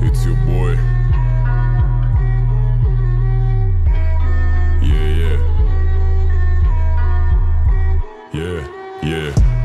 It's your boy. Yeah, yeah. Yeah, yeah.